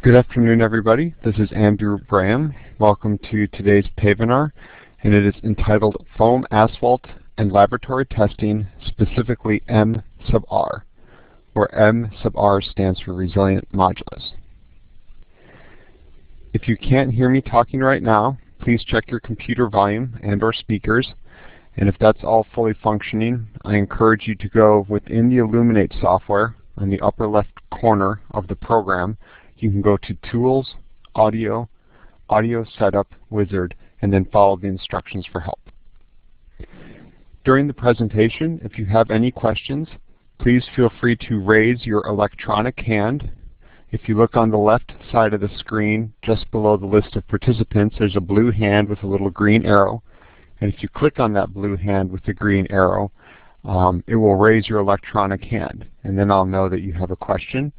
Good afternoon, everybody. This is Andrew Braham. Welcome to today's Pavinar, and it is entitled Foam Asphalt and Laboratory Testing, specifically M sub R, where M sub R stands for Resilient Modulus. If you can't hear me talking right now, please check your computer volume and or speakers. And if that's all fully functioning, I encourage you to go within the Elluminate software on the upper left corner of the program. You can go to Tools, Audio, Audio Setup Wizard, and then follow the instructions for help. During the presentation, if you have any questions, please feel free to raise your electronic hand if you look on the left side of the screen, just below the list of participants, there's a blue hand with a little green arrow. And if you click on that blue hand with the green arrow, um, it will raise your electronic hand. And then I'll know that you have a question.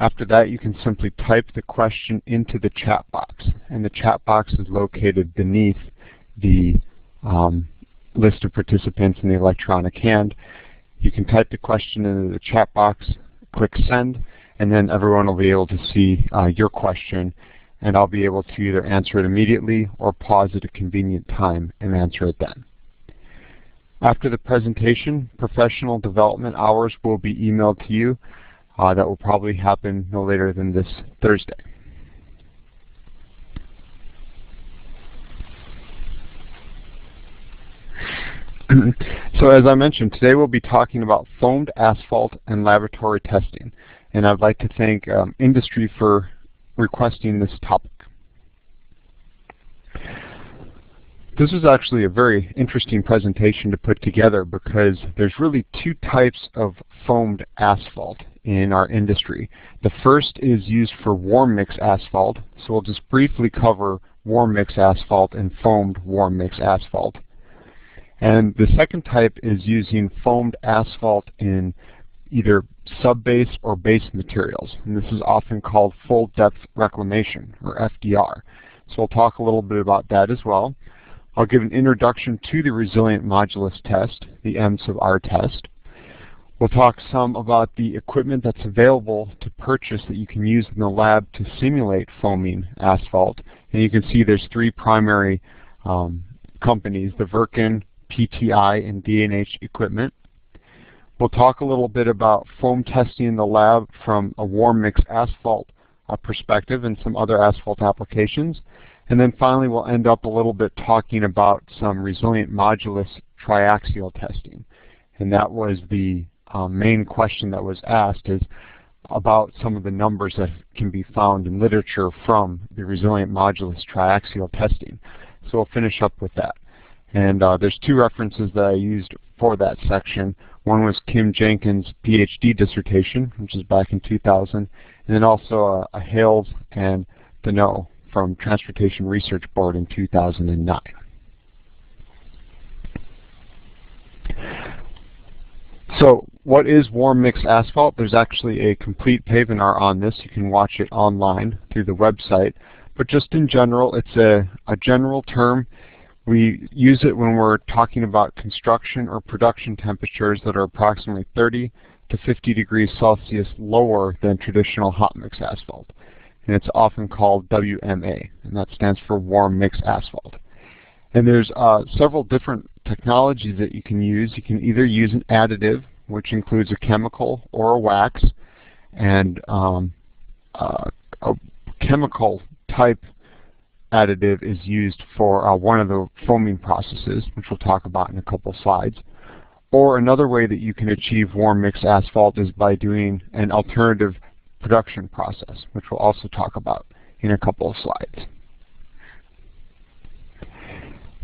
After that, you can simply type the question into the chat box. And the chat box is located beneath the um, list of participants in the electronic hand. You can type the question into the chat box, click send, and then everyone will be able to see uh, your question and I'll be able to either answer it immediately or pause at a convenient time and answer it then. After the presentation, professional development hours will be emailed to you. Uh, that will probably happen no later than this Thursday. so as I mentioned, today we'll be talking about foamed asphalt and laboratory testing and I'd like to thank um, industry for requesting this topic. This is actually a very interesting presentation to put together because there's really two types of foamed asphalt in our industry. The first is used for warm mix asphalt, so we'll just briefly cover warm mix asphalt and foamed warm mix asphalt. And the second type is using foamed asphalt in either sub-base or base materials. And this is often called full depth reclamation, or FDR. So we'll talk a little bit about that as well. I'll give an introduction to the resilient modulus test, the M sub R test. We'll talk some about the equipment that's available to purchase that you can use in the lab to simulate foaming asphalt. And you can see there's three primary um, companies, the Wirtgen, PTI, and D&H equipment. We'll talk a little bit about foam testing in the lab from a warm mix asphalt uh, perspective and some other asphalt applications. And then finally we'll end up a little bit talking about some resilient modulus triaxial testing. And that was the main question that was asked is about some of the numbers that can be found in literature from the resilient modulus triaxial testing. So we'll finish up with that. And uh, there's two references that I used for that section. One was Kim Jenkins' PhD dissertation, which is back in 2000, and then also a, a Hales and Deneau from Transportation Research Board in 2009. So what is warm mix asphalt? There's actually a complete Pavinar on this. You can watch it online through the website. But just in general, it's a, a general term. We use it when we're talking about construction or production temperatures that are approximately 30 to 50 degrees Celsius lower than traditional hot mix asphalt. And it's often called WMA, and that stands for warm mix asphalt. And there's uh, several different technologies that you can use. You can either use an additive, which includes a chemical or a wax, and um, uh, a chemical type additive is used for uh, one of the foaming processes, which we'll talk about in a couple slides. Or another way that you can achieve warm mix asphalt is by doing an alternative production process, which we'll also talk about in a couple of slides.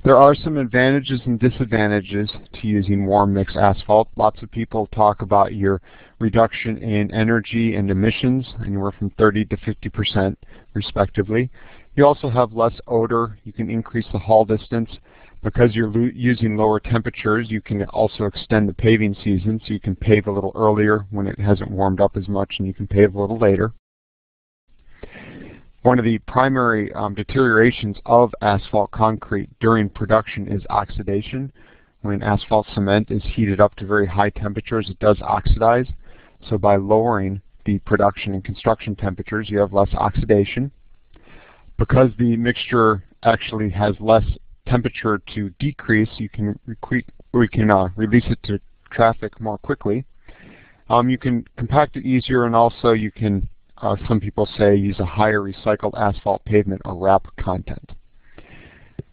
There are some advantages and disadvantages to using warm mix asphalt. Lots of people talk about your reduction in energy and emissions, anywhere from 30 to 50 percent respectively. You also have less odor. You can increase the haul distance. Because you're using lower temperatures, you can also extend the paving season, so you can pave a little earlier when it hasn't warmed up as much, and you can pave a little later. One of the primary um, deteriorations of asphalt concrete during production is oxidation. When asphalt cement is heated up to very high temperatures, it does oxidize. So by lowering the production and construction temperatures, you have less oxidation. Because the mixture actually has less temperature to decrease, you can we can uh, release it to traffic more quickly. Um, you can compact it easier, and also you can, uh, some people say, use a higher recycled asphalt pavement or RAP content.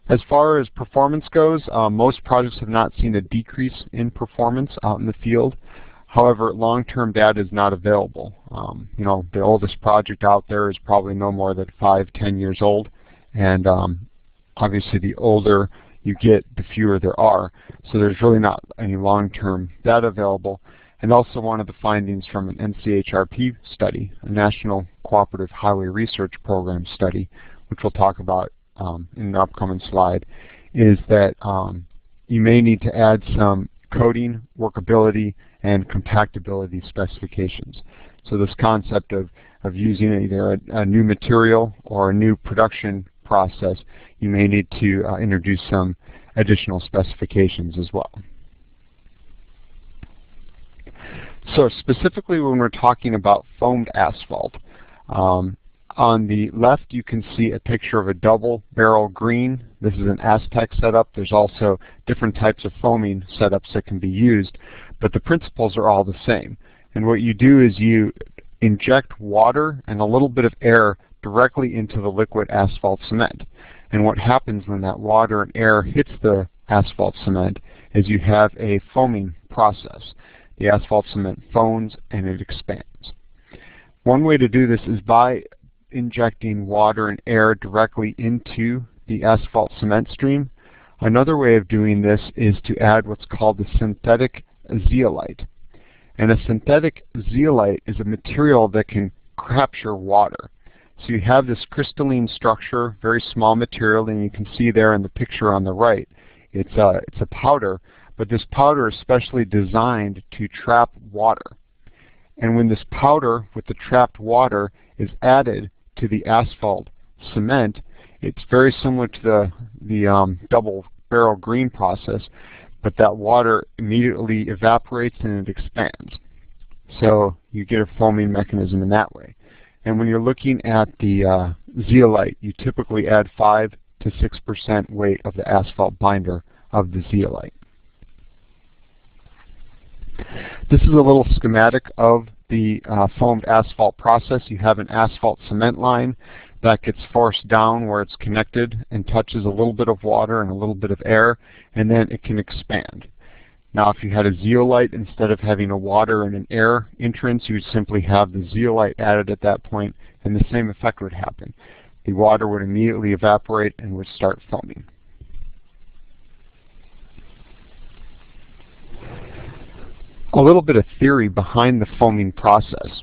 As far as performance goes, uh, most projects have not seen a decrease in performance out in the field. However, long-term data is not available. Um, you know, the oldest project out there is probably no more than five, ten years old, and um, obviously the older you get, the fewer there are. So there's really not any long-term data available. And also one of the findings from an NCHRP study, a National Cooperative Highway Research Program study, which we'll talk about um, in the upcoming slide, is that um, you may need to add some coating, workability, and compactability specifications. So this concept of, of using either a, a new material or a new production process, you may need to uh, introduce some additional specifications as well. So specifically when we're talking about foamed asphalt, um, on the left you can see a picture of a double barrel green. This is an Astec setup. There's also different types of foaming setups that can be used, but the principles are all the same. And what you do is you inject water and a little bit of air directly into the liquid asphalt cement. And what happens when that water and air hits the asphalt cement is you have a foaming process. The asphalt cement foams and it expands. One way to do this is by injecting water and air directly into the asphalt cement stream. Another way of doing this is to add what's called a synthetic zeolite. And a synthetic zeolite is a material that can capture water. So you have this crystalline structure, very small material, and you can see there in the picture on the right, it's a, it's a powder, but this powder is specially designed to trap water. And when this powder with the trapped water is added to the asphalt cement, it's very similar to the, the um, double barrel green process, but that water immediately evaporates and it expands. So you get a foaming mechanism in that way. And when you're looking at the uh, zeolite, you typically add 5 to 6% weight of the asphalt binder of the zeolite. This is a little schematic of the uh, foamed asphalt process. You have an asphalt cement line that gets forced down where it's connected and touches a little bit of water and a little bit of air, and then it can expand. Now if you had a zeolite, instead of having a water and an air entrance, you would simply have the zeolite added at that point, and the same effect would happen. The water would immediately evaporate and would start foaming. A little bit of theory behind the foaming process.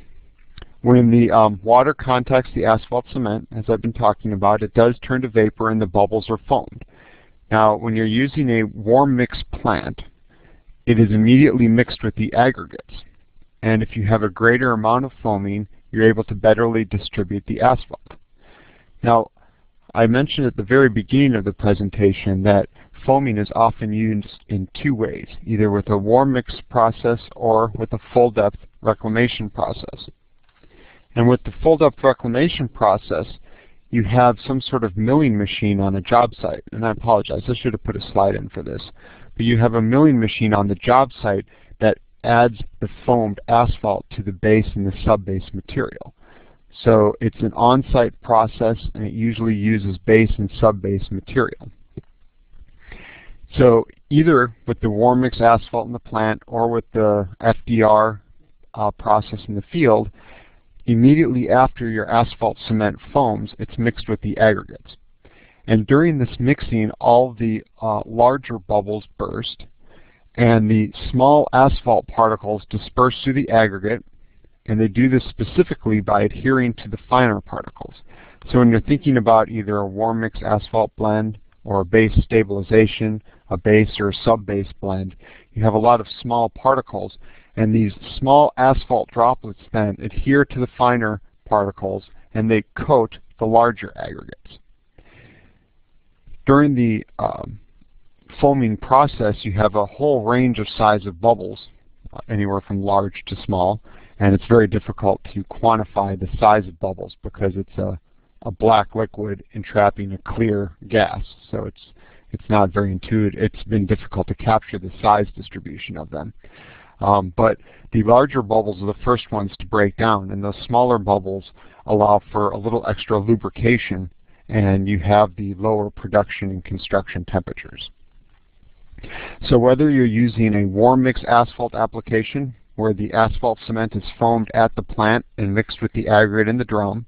When the um, water contacts the asphalt cement, as I've been talking about, it does turn to vapor and the bubbles are foamed. Now, when you're using a warm mix plant, it is immediately mixed with the aggregates. And if you have a greater amount of foaming, you're able to betterly distribute the asphalt. Now, I mentioned at the very beginning of the presentation that foaming is often used in two ways, either with a warm mix process or with a full depth reclamation process. And with the full depth reclamation process, you have some sort of milling machine on a job site. And I apologize, I should have put a slide in for this. But you have a milling machine on the job site that adds the foamed asphalt to the base and the sub-base material. So it's an on-site process and it usually uses base and sub-base material. So either with the warm mix asphalt in the plant or with the FDR uh, process in the field, Immediately after your asphalt cement foams, it's mixed with the aggregates. And during this mixing, all the uh, larger bubbles burst, and the small asphalt particles disperse through the aggregate, and they do this specifically by adhering to the finer particles. So when you're thinking about either a warm mix asphalt blend or a base stabilization, a base or a sub-base blend, you have a lot of small particles and these small asphalt droplets then adhere to the finer particles and they coat the larger aggregates. During the um, foaming process, you have a whole range of size of bubbles uh, anywhere from large to small, and it's very difficult to quantify the size of bubbles because it's a, a black liquid entrapping a clear gas. So it's it's not very intuitive. It's been difficult to capture the size distribution of them. Um, but the larger bubbles are the first ones to break down, and those smaller bubbles allow for a little extra lubrication, and you have the lower production and construction temperatures. So whether you're using a warm mix asphalt application, where the asphalt cement is foamed at the plant and mixed with the aggregate in the drum,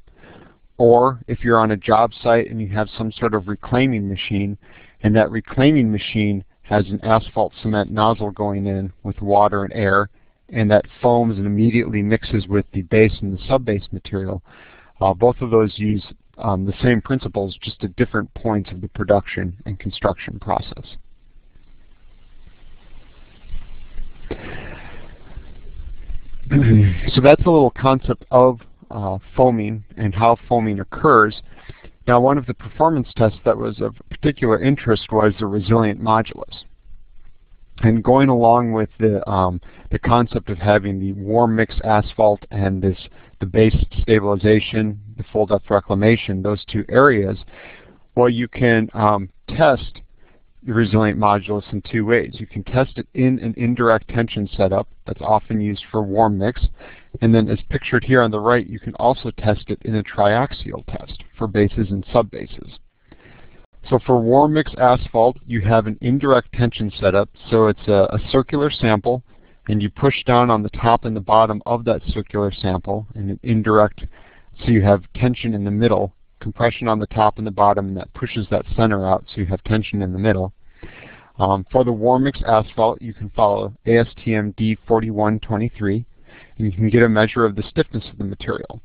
or if you're on a job site and you have some sort of reclaiming machine, and that reclaiming machine has an asphalt cement nozzle going in with water and air, and that foams and immediately mixes with the base and the subbase material. Uh, both of those use um, the same principles, just at different points of the production and construction process. so that's a little concept of uh, foaming and how foaming occurs. Now one of the performance tests that was of particular interest was the resilient modulus. And going along with the, um, the concept of having the warm mix asphalt and this the base stabilization, the full depth reclamation, those two areas, well you can um, test the resilient modulus in two ways. You can test it in an indirect tension setup that's often used for warm mix, and then as pictured here on the right, you can also test it in a triaxial test for bases and subbases. So for warm mix asphalt, you have an indirect tension setup, so it's a, a circular sample, and you push down on the top and the bottom of that circular sample in an indirect, so you have tension in the middle, compression on the top and the bottom, and that pushes that center out, so you have tension in the middle. Um, for the warm mix asphalt, you can follow ASTM D4123, and you can get a measure of the stiffness of the material.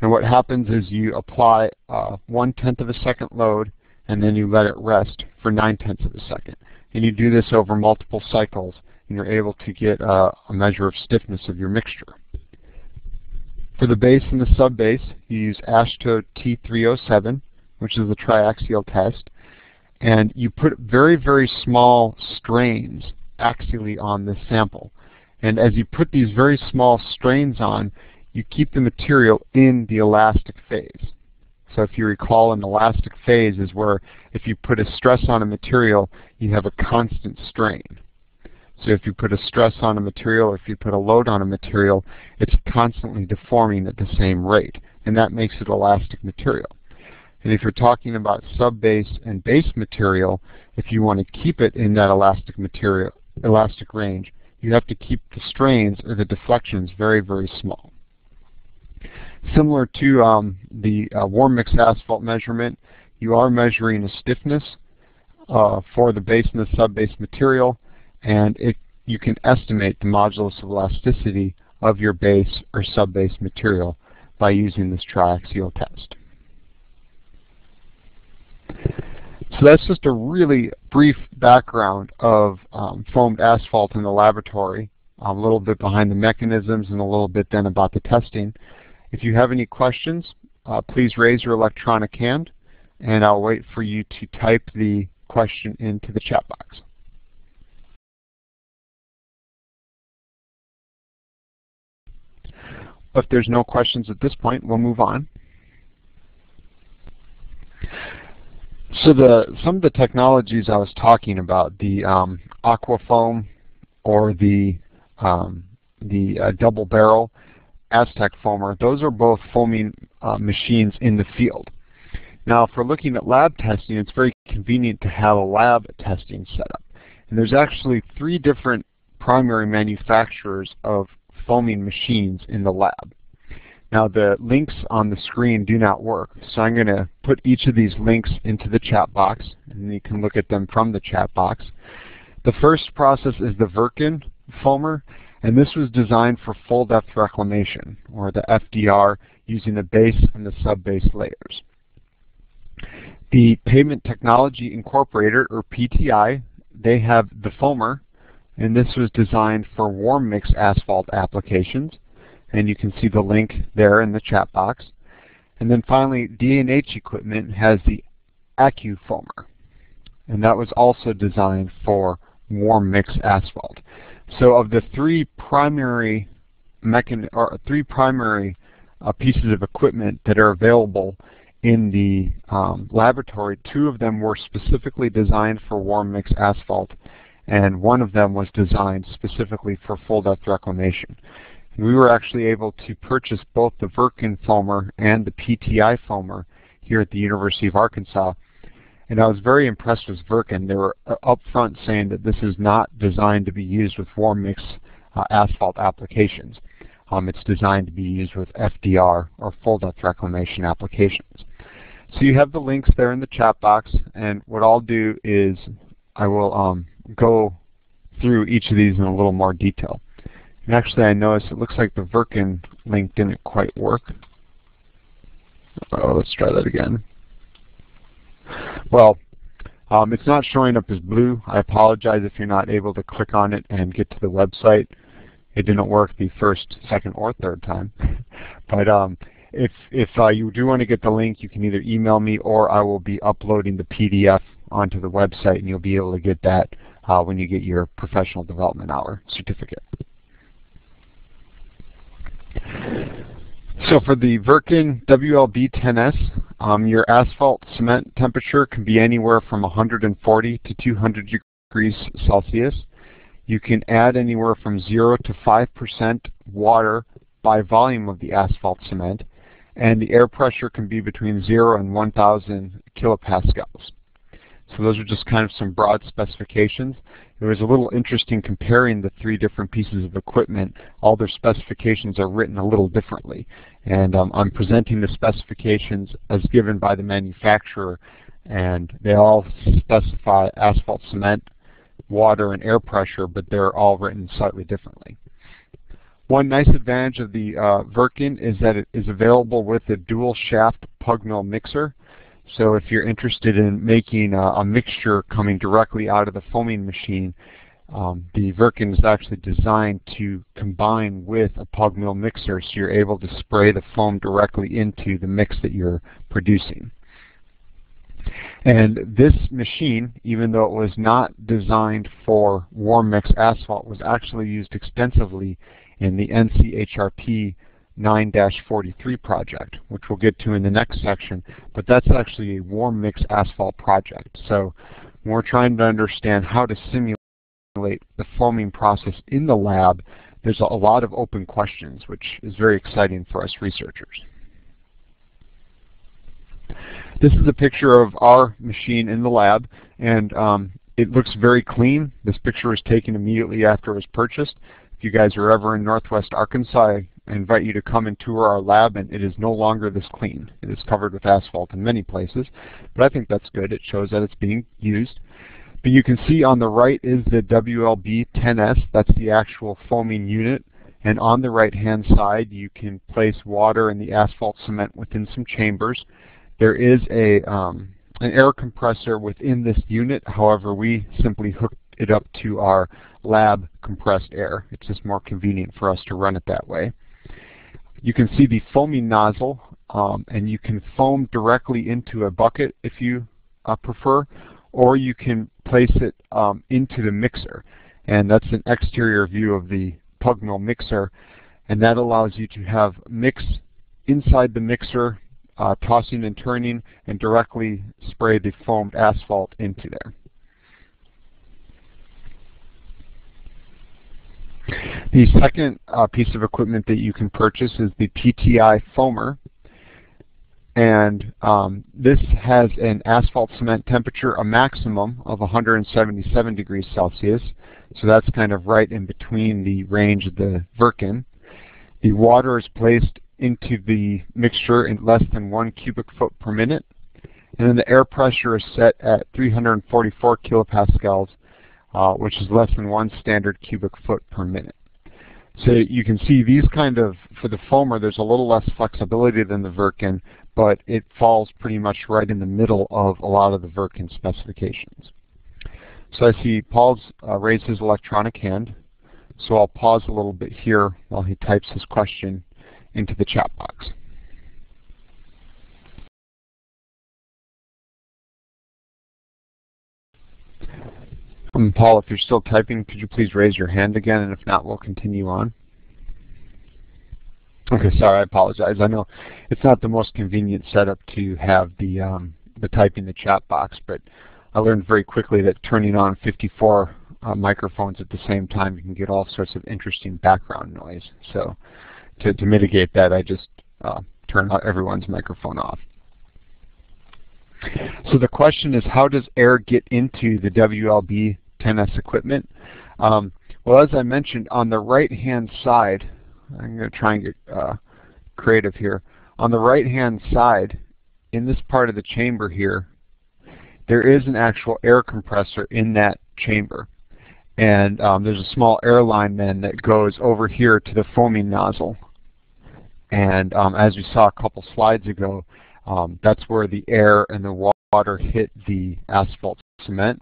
And what happens is you apply uh, one-tenth of a second load, and then you let it rest for nine-tenths of a second. And you do this over multiple cycles, and you're able to get uh, a measure of stiffness of your mixture. For the base and the subbase, you use AASHTO T307, which is the triaxial test, and you put very, very small strains axially on this sample. And as you put these very small strains on, you keep the material in the elastic phase. So if you recall, an elastic phase is where if you put a stress on a material, you have a constant strain. So if you put a stress on a material, if you put a load on a material, it's constantly deforming at the same rate, and that makes it elastic material. And if you're talking about subbase and base material, if you want to keep it in that elastic material, elastic range, you have to keep the strains or the deflections very, very small. Similar to um, the uh, warm mix asphalt measurement, you are measuring a stiffness uh, for the base and the subbase material, and it, you can estimate the modulus of elasticity of your base or subbase material by using this triaxial test. So that's just a really brief background of um, foamed asphalt in the laboratory, a little bit behind the mechanisms and a little bit then about the testing. If you have any questions, uh, please raise your electronic hand and I'll wait for you to type the question into the chat box. If there's no questions at this point, we'll move on. So the some of the technologies I was talking about, the um, Aquafoam or the um, the uh, double barrel Astec foamer, those are both foaming uh, machines in the field. Now we're looking at lab testing, it's very convenient to have a lab testing setup. And there's actually three different primary manufacturers of foaming machines in the lab. Now the links on the screen do not work, so I'm going to put each of these links into the chat box, and you can look at them from the chat box. The first process is the Wirtgen foamer, and this was designed for full depth reclamation, or the FDR, using the base and the sub-base layers. The Pavement Technology Incorporated, or PTI, they have the foamer, and this was designed for warm mix asphalt applications and you can see the link there in the chat box. And then finally, D&H equipment has the AccuFoamer, and that was also designed for warm mix asphalt. So of the three primary mechan or three primary uh, pieces of equipment that are available in the um, laboratory, two of them were specifically designed for warm mix asphalt, and one of them was designed specifically for full depth reclamation. We were actually able to purchase both the Wirtgen foamer and the PTI foamer here at the University of Arkansas. And I was very impressed with Wirtgen. They were uh, upfront saying that this is not designed to be used with warm mix uh, asphalt applications. Um, it's designed to be used with FDR or full depth reclamation applications. So you have the links there in the chat box and what I'll do is I will um, go through each of these in a little more detail. And actually I noticed it looks like the Wirtgen link didn't quite work. Oh, let's try that again. Well, um, it's not showing up as blue. I apologize if you're not able to click on it and get to the website. It didn't work the first, second, or third time. but um, if, if uh, you do want to get the link, you can either email me or I will be uploading the PDF onto the website and you'll be able to get that uh, when you get your professional development hour certificate. So for the Wirtgen WLB10S, um, your asphalt cement temperature can be anywhere from 140 to 200 degrees Celsius. You can add anywhere from 0 to 5% water by volume of the asphalt cement, and the air pressure can be between 0 and 1,000 kilopascals. So those are just kind of some broad specifications. It was a little interesting comparing the three different pieces of equipment. All their specifications are written a little differently. And um, I'm presenting the specifications as given by the manufacturer and they all specify asphalt cement, water, and air pressure, but they're all written slightly differently. One nice advantage of the uh, Wirtgen is that it is available with a dual shaft pug mill mixer. So if you're interested in making a, a mixture coming directly out of the foaming machine, um, the Wirtgen is actually designed to combine with a pug mill mixer so you're able to spray the foam directly into the mix that you're producing. And this machine, even though it was not designed for warm mix asphalt, was actually used extensively in the NCHRP 9-43 project, which we'll get to in the next section, but that's actually a warm mix asphalt project. So we're trying to understand how to simulate the foaming process in the lab, there's a lot of open questions, which is very exciting for us researchers. This is a picture of our machine in the lab, and um, it looks very clean. This picture was taken immediately after it was purchased. If you guys are ever in northwest Arkansas, I invite you to come and tour our lab and it is no longer this clean. It is covered with asphalt in many places, but I think that's good. It shows that it's being used. But you can see on the right is the WLB10S. That's the actual foaming unit. And on the right hand side you can place water and the asphalt cement within some chambers. There is a um, an air compressor within this unit. However, we simply hook it up to our lab compressed air. It's just more convenient for us to run it that way. You can see the foaming nozzle, um, and you can foam directly into a bucket if you uh, prefer, or you can place it um, into the mixer. And that's an exterior view of the pug mill mixer, and that allows you to have mix inside the mixer, uh, tossing and turning, and directly spray the foamed asphalt into there. The second uh, piece of equipment that you can purchase is the PTI foamer. And um, this has an asphalt cement temperature, a maximum of 177 degrees Celsius. So that's kind of right in between the range of the Wirtgen. The water is placed into the mixture in less than one cubic foot per minute. And then the air pressure is set at 344 kilopascals which is less than one standard cubic foot per minute. So you can see these kind of, for the foamer, there's a little less flexibility than the Wirtgen, but it falls pretty much right in the middle of a lot of the Wirtgen specifications. So I see Paul's uh, raised his electronic hand, so I'll pause a little bit here while he types his question into the chat box. Um, Paul, if you're still typing, could you please raise your hand again, and if not, we'll continue on. Okay, sorry, I apologize. I know it's not the most convenient setup to have the um, the type in the chat box, but I learned very quickly that turning on 54 uh, microphones at the same time, you can get all sorts of interesting background noise. So to, to mitigate that, I just uh, turn everyone's microphone off. So the question is, how does air get into the WLB 10S equipment? Um, well, as I mentioned, on the right-hand side, I'm going to try and get uh, creative here. On the right-hand side, in this part of the chamber here, there is an actual air compressor in that chamber. And um, there's a small air line then that goes over here to the foaming nozzle. And um, as we saw a couple slides ago, um, that's where the air and the water hit the asphalt cement.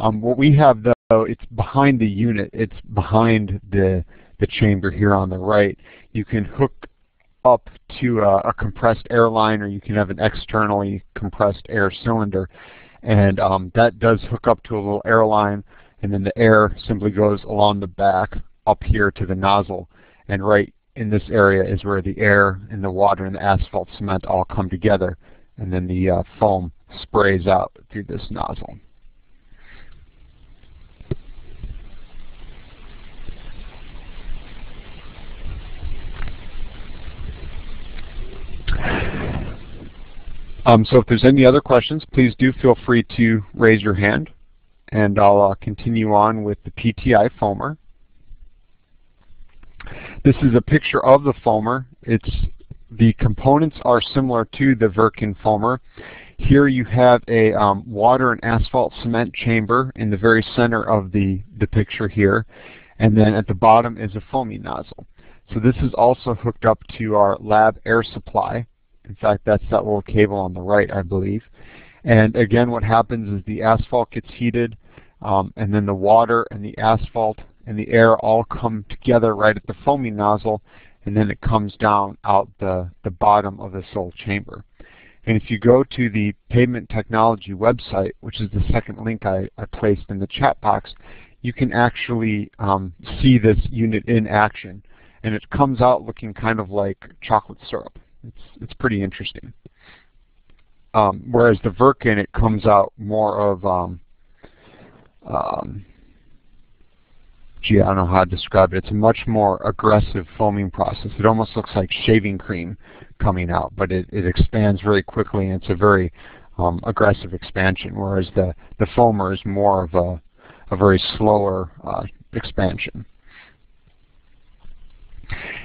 Um, what we have though, it's behind the unit. It's behind the, the chamber here on the right. You can hook up to a, a compressed air line or you can have an externally compressed air cylinder. And um, that does hook up to a little air line and then the air simply goes along the back up here to the nozzle. And right in this area is where the air and the water and the asphalt cement all come together and then the uh, foam sprays out through this nozzle. Um, so if there's any other questions, please do feel free to raise your hand and I'll uh, continue on with the PTI foamer. This is a picture of the foamer. It's the components are similar to the Wirtgen foamer. Here you have a um, water and asphalt cement chamber in the very center of the, the picture here. And then at the bottom is a foaming nozzle. So this is also hooked up to our lab air supply. In fact, that's that little cable on the right, I believe. And again, what happens is the asphalt gets heated, um, and then the water and the asphalt and the air all come together right at the foaming nozzle, and then it comes down out the, the bottom of the little chamber. And if you go to the Pavement Technology website, which is the second link I, I placed in the chat box, you can actually um, see this unit in action. And it comes out looking kind of like chocolate syrup. It's, it's pretty interesting. Um, whereas the Wirtgen, it comes out more of um, um, gee, I don't know how to describe it. It's a much more aggressive foaming process. It almost looks like shaving cream coming out, but it, it expands very quickly and it's a very um, aggressive expansion, whereas the, the foamer is more of a, a very slower uh, expansion.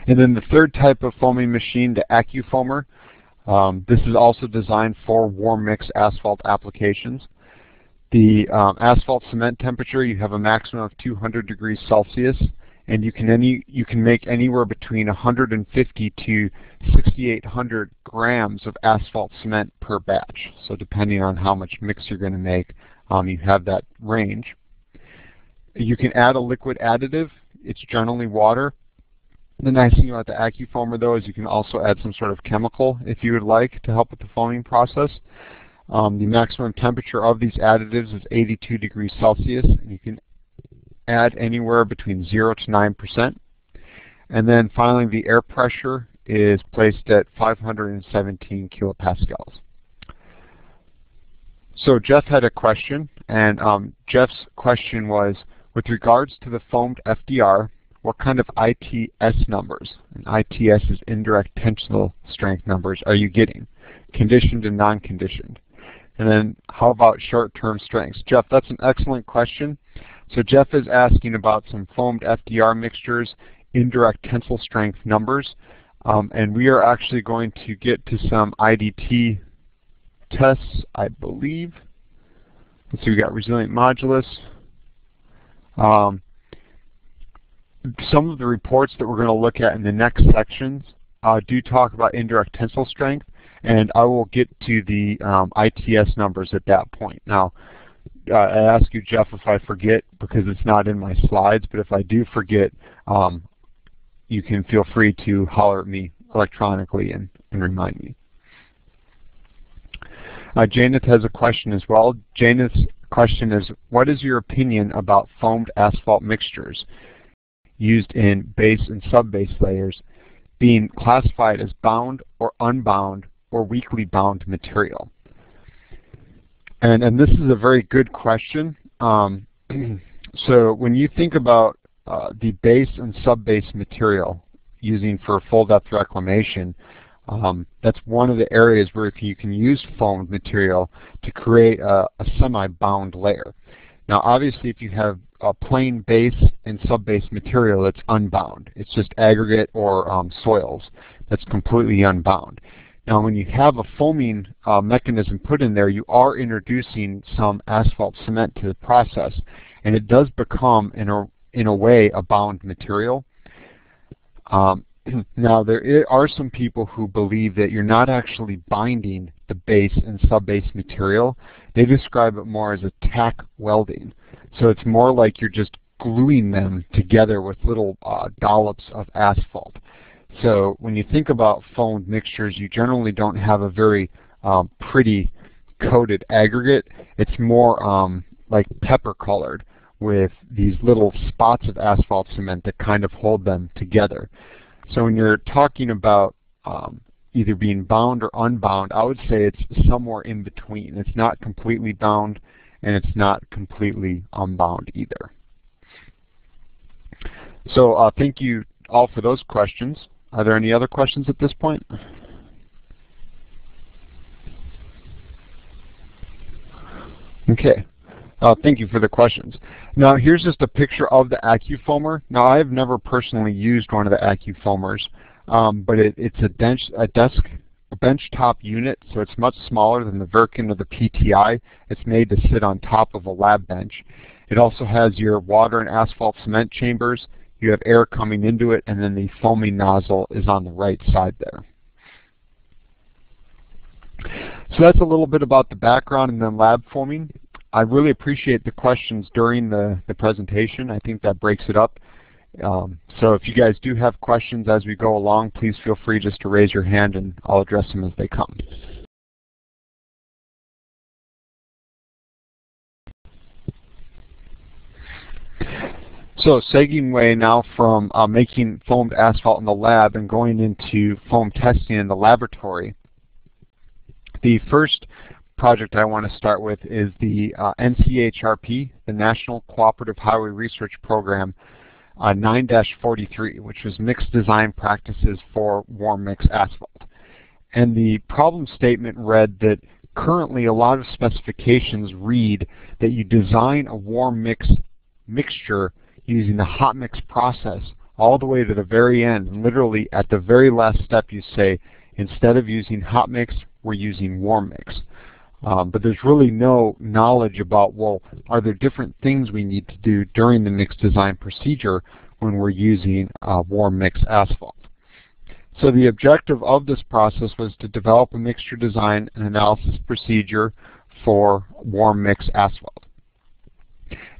And then the third type of foaming machine, the AccuFoamer. Um, this is also designed for warm mix asphalt applications. The um, asphalt cement temperature, you have a maximum of 200 degrees Celsius, and you can any you can make anywhere between 150 to 6,800 grams of asphalt cement per batch. So depending on how much mix you're going to make, um, you have that range. You can add a liquid additive. It's generally water. The nice thing about the AccuFoamer though is you can also add some sort of chemical if you would like to help with the foaming process. Um, the maximum temperature of these additives is 82 degrees Celsius, and you can add anywhere between 0 to 9%. And then finally, the air pressure is placed at 517 kilopascals. So Jeff had a question, and um, Jeff's question was, with regards to the foamed FDR, what kind of ITS numbers, and ITS is indirect tensile strength numbers, are you getting, conditioned and non-conditioned? And then how about short-term strengths? Jeff, that's an excellent question. So Jeff is asking about some foamed FDR mixtures, indirect tensile strength numbers. Um, and we are actually going to get to some IDT tests, I believe. Let's see, we got resilient modulus. Um, some of the reports that we're going to look at in the next sections uh, do talk about indirect tensile strength and I will get to the um, ITS numbers at that point. Now, uh, I ask you, Jeff, if I forget because it's not in my slides, but if I do forget, um, you can feel free to holler at me electronically and, and remind me. Uh, Janeth has a question as well. Janeth's question is, what is your opinion about foamed asphalt mixtures used in base and sub-base layers being classified as bound or unbound or weakly bound material? And, and this is a very good question. Um, so when you think about uh, the base and sub-base material using for full depth reclamation, um, that's one of the areas where if you can use foamed material to create a, a semi-bound layer. Now obviously if you have a plain base and sub-base material that's unbound, it's just aggregate or um, soils that's completely unbound. Now when you have a foaming uh, mechanism put in there, you are introducing some asphalt cement to the process and it does become in a, in a way a bound material. Um, now there are some people who believe that you're not actually binding the base and sub-base material. They describe it more as a tack welding. So it's more like you're just gluing them together with little uh, dollops of asphalt. So when you think about foamed mixtures, you generally don't have a very um, pretty coated aggregate. It's more um, like pepper colored with these little spots of asphalt cement that kind of hold them together. So when you're talking about um, either being bound or unbound, I would say it's somewhere in between. It's not completely bound and it's not completely unbound either. So uh, thank you all for those questions. Are there any other questions at this point? Okay. Uh, thank you for the questions. Now here's just a picture of the AccuFoamer. Now I have never personally used one of the AccuFoamers, um, but it, it's a, bench, a desk a bench top unit, so it's much smaller than the Wirtgen or the PTI. It's made to sit on top of a lab bench. It also has your water and asphalt cement chambers. You have air coming into it, and then the foaming nozzle is on the right side there. So that's a little bit about the background and then lab foaming. I really appreciate the questions during the, the presentation. I think that breaks it up. Um, so if you guys do have questions as we go along, please feel free just to raise your hand and I'll address them as they come. So segueing way now from uh, making foamed asphalt in the lab and going into foam testing in the laboratory. The first project I want to start with is the uh, NCHRP, the National Cooperative Highway Research Program uh, 9-43, which was mixed design practices for warm mix asphalt. And the problem statement read that currently a lot of specifications read that you design a warm mix mixture using the hot mix process all the way to the very end. And literally at the very last step you say, instead of using hot mix, we're using warm mix. Um, but there's really no knowledge about, well, are there different things we need to do during the mix design procedure when we're using uh, warm mix asphalt. So the objective of this process was to develop a mixture design and analysis procedure for warm mix asphalt.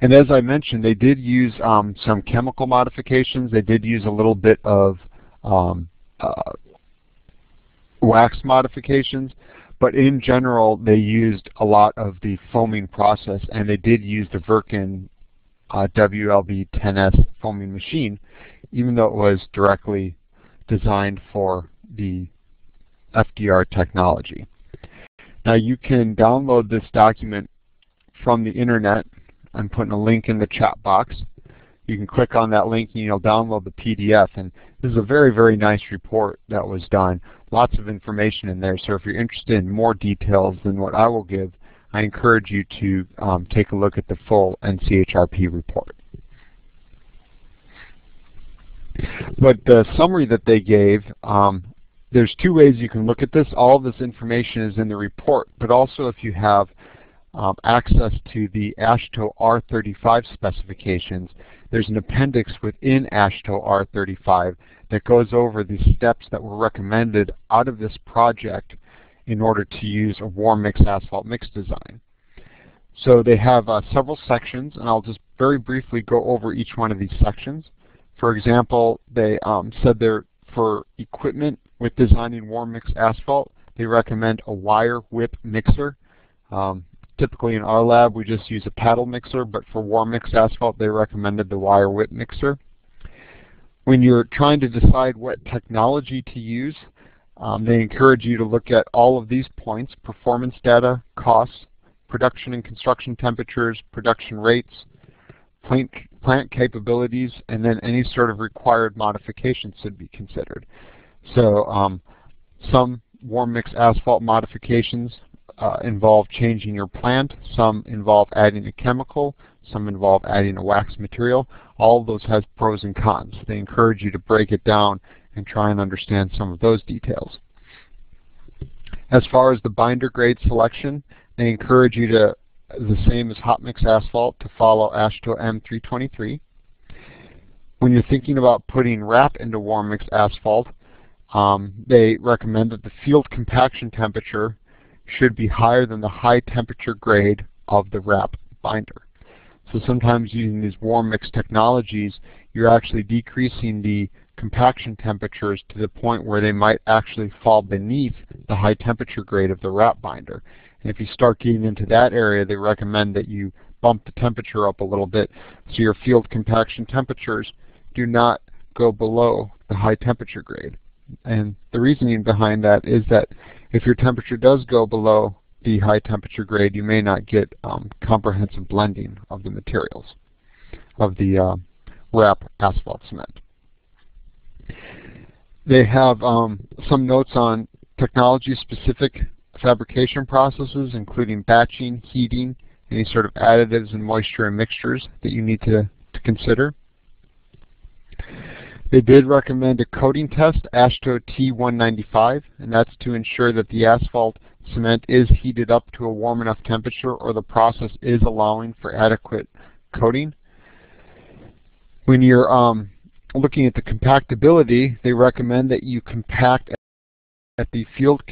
And as I mentioned, they did use um, some chemical modifications. They did use a little bit of um, uh, wax modifications. But in general, they used a lot of the foaming process, and they did use the Wirtgen uh, WLB-10S foaming machine, even though it was directly designed for the FDR technology. Now you can download this document from the internet. I'm putting a link in the chat box. You can click on that link and you'll download the PDF. And this is a very, very nice report that was done. Lots of information in there. So if you're interested in more details than what I will give, I encourage you to um, take a look at the full NCHRP report. But the summary that they gave, um, there's two ways you can look at this. All of this information is in the report, but also if you have access to the AASHTO R35 specifications, there's an appendix within AASHTO R35 that goes over the steps that were recommended out of this project in order to use a warm mix asphalt mix design. So they have uh, several sections, and I'll just very briefly go over each one of these sections. For example, they um, said they're for equipment with designing warm mix asphalt, they recommend a wire whip mixer. Um, typically in our lab we just use a paddle mixer, but for warm mix asphalt they recommended the wire whip mixer. When you're trying to decide what technology to use, um, they encourage you to look at all of these points, performance data, costs, production and construction temperatures, production rates, plant, plant capabilities, and then any sort of required modifications should be considered. So um, some warm mix asphalt modifications involve changing your plant, some involve adding a chemical, some involve adding a wax material. All of those has pros and cons. They encourage you to break it down and try and understand some of those details. As far as the binder grade selection, they encourage you to, the same as hot mix asphalt, to follow AASHTO M323. When you're thinking about putting RAP into warm mix asphalt, um, they recommend that the field compaction temperature should be higher than the high temperature grade of the RAP binder. So sometimes using these warm mix technologies, you're actually decreasing the compaction temperatures to the point where they might actually fall beneath the high temperature grade of the RAP binder. And if you start getting into that area, they recommend that you bump the temperature up a little bit so your field compaction temperatures do not go below the high temperature grade. And the reasoning behind that is that if your temperature does go below the high temperature grade, you may not get um, comprehensive blending of the materials of the uh, RAP asphalt cement. They have um, some notes on technology-specific fabrication processes, including batching, heating, any sort of additives and moisture and mixtures that you need to, to consider. They did recommend a coating test, AASHTO T195, and that's to ensure that the asphalt cement is heated up to a warm enough temperature or the process is allowing for adequate coating. When you're um, looking at the compactability, they recommend that you compact at the field,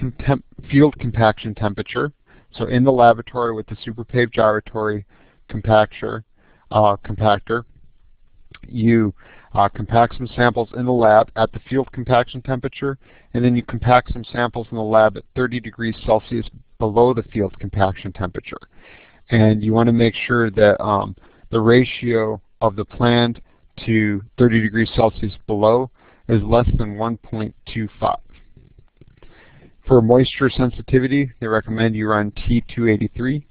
field compaction temperature, so in the laboratory with the superpave gyratory compactor, uh, compactor, you uh, compact some samples in the lab at the field compaction temperature, and then you compact some samples in the lab at 30 degrees Celsius below the field compaction temperature. And you want to make sure that um, the ratio of the planned to 30 degrees Celsius below is less than 1.25. For moisture sensitivity, they recommend you run T283.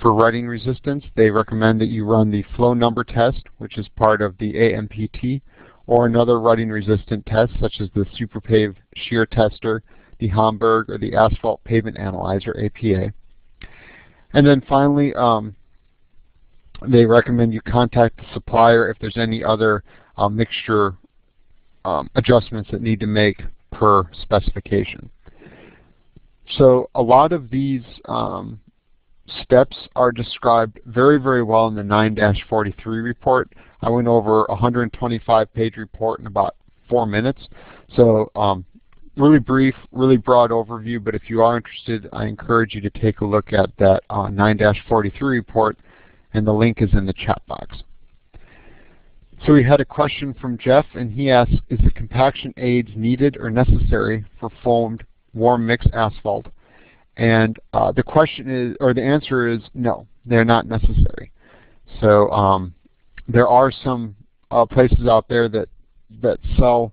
For rutting resistance, they recommend that you run the flow number test, which is part of the AMPT, or another rutting resistant test, such as the Superpave Shear Tester, the Hamburg, or the Asphalt Pavement Analyzer, APA. And then finally, um, they recommend you contact the supplier if there's any other uh, mixture um, adjustments that need to make per specification. So a lot of these um, steps are described very, very well in the 9-43 report. I went over a 125-page report in about four minutes. So um, really brief, really broad overview, but if you are interested, I encourage you to take a look at that uh, 9-43 report and the link is in the chat box. So we had a question from Jeff, and he asked, is the compaction aids needed or necessary for foamed warm mix asphalt? And uh, the question is, or the answer is no, they're not necessary. So um, there are some uh, places out there that that sell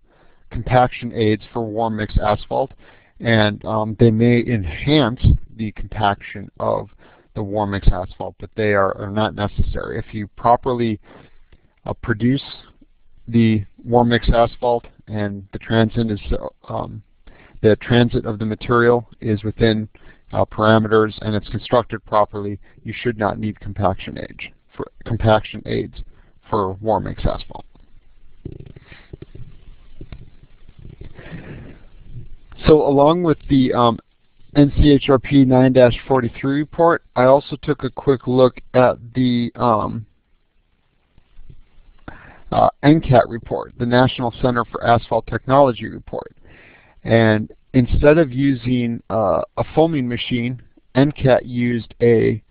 compaction aids for warm mix asphalt, and um, they may enhance the compaction of the warm mix asphalt, but they are, are not necessary. If you properly uh, produce the warm mix asphalt and the transit is um, the transit of the material is within uh, parameters and it's constructed properly, you should not need compaction aids for compaction aids for warm asphalt. So along with the um, NCHRP 9-43 report, I also took a quick look at the um, uh, NCAT report, the National Center for Asphalt Technology report. And instead of using uh, a foaming machine, NCAT used a